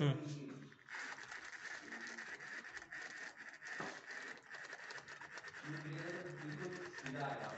हम्म। बिल्कुल सीधा आएगा